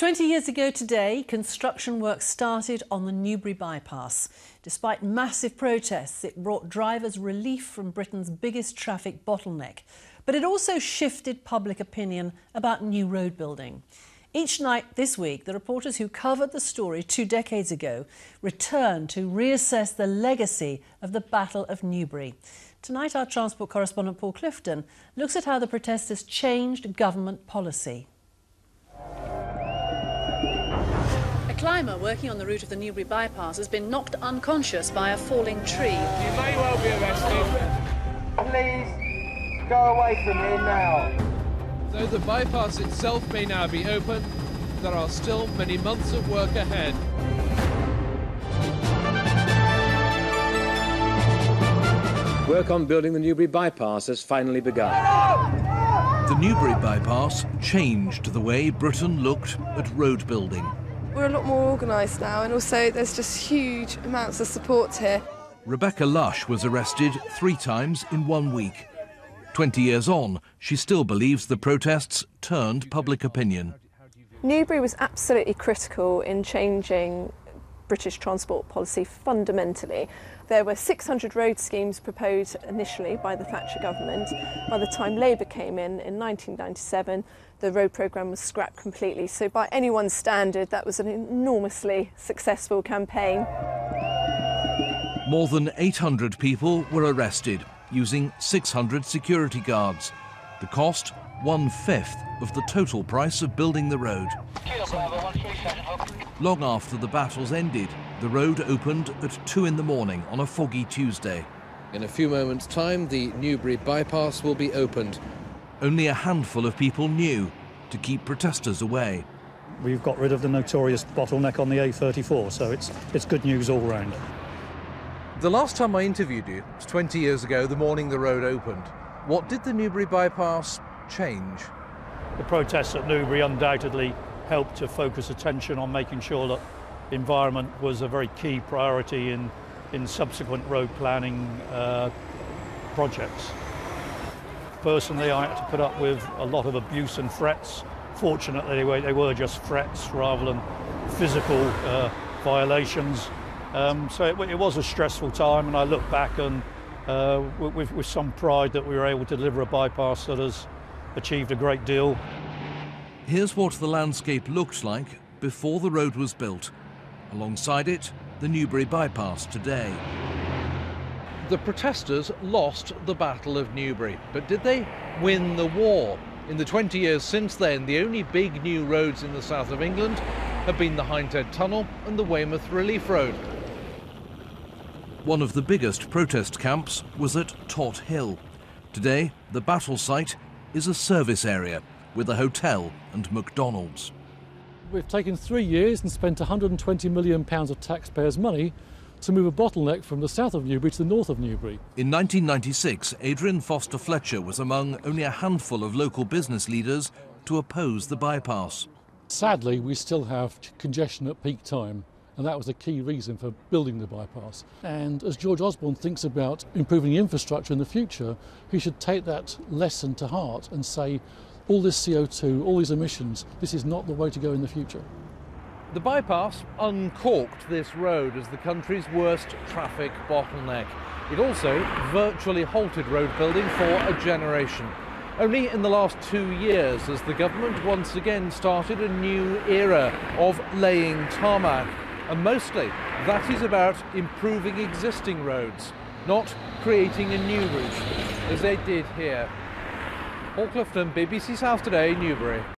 20 years ago today, construction work started on the Newbury bypass. Despite massive protests, it brought drivers relief from Britain's biggest traffic bottleneck. But it also shifted public opinion about new road building. Each night this week, the reporters who covered the story two decades ago return to reassess the legacy of the Battle of Newbury. Tonight, our transport correspondent Paul Clifton looks at how the protesters changed government policy. Climber working on the route of the Newbury bypass has been knocked unconscious by a falling tree. You may well be arrested. Please go away from here now. Though the bypass itself may now be open, there are still many months of work ahead. Work on building the Newbury bypass has finally begun. The Newbury bypass changed the way Britain looked at road building. We're a lot more organised now, and also there's just huge amounts of support here. Rebecca Lush was arrested three times in one week. 20 years on, she still believes the protests turned public opinion. Newbury was absolutely critical in changing British transport policy fundamentally. There were 600 road schemes proposed initially by the Thatcher government. By the time Labour came in in 1997, the road programme was scrapped completely. So, by anyone's standard, that was an enormously successful campaign. More than 800 people were arrested using 600 security guards. The cost, one fifth of the total price of building the road. Long after the battles ended, the road opened at 2 in the morning on a foggy Tuesday. In a few moments' time, the Newbury bypass will be opened. Only a handful of people knew to keep protesters away. We've got rid of the notorious bottleneck on the A34, so it's, it's good news all round. The last time I interviewed you was 20 years ago, the morning the road opened. What did the Newbury bypass change? The protests at Newbury undoubtedly helped to focus attention on making sure that environment was a very key priority in, in subsequent road planning uh, projects. Personally, I had to put up with a lot of abuse and threats. Fortunately, they were, they were just threats rather than physical uh, violations. Um, so it, it, was a stressful time, and I look back and uh, with, with some pride that we were able to deliver a bypass that has achieved a great deal. Here's what the landscape looked like before the road was built. Alongside it, the Newbury bypass today. The protesters lost the Battle of Newbury, but did they win the war? In the 20 years since then, the only big new roads in the south of England have been the Hindhead Tunnel and the Weymouth Relief Road. One of the biggest protest camps was at Tot Hill. Today, the battle site is a service area with a hotel and McDonald's. We've taken three years and spent £120 million of taxpayers' money to move a bottleneck from the south of Newbury to the north of Newbury. In 1996, Adrian Foster Fletcher was among only a handful of local business leaders to oppose the bypass. Sadly, we still have congestion at peak time, and that was a key reason for building the bypass. And as George Osborne thinks about improving infrastructure in the future, he should take that lesson to heart and say, all this CO2, all these emissions, this is not the way to go in the future. The bypass uncorked this road as the country's worst traffic bottleneck. It also virtually halted road building for a generation. Only in the last two years has the government once again started a new era of laying tarmac. And mostly that is about improving existing roads, not creating a new route, as they did here. Paul Clifton, BBC South Today, Newbury.